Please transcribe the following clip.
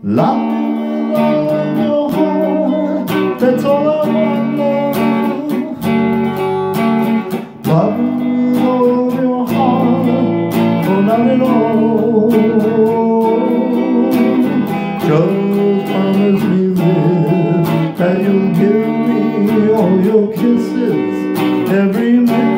Love of your heart, that's all I want, love. Love of your heart, oh, not at all. Just promise me this, that you'll give me all your kisses every winter,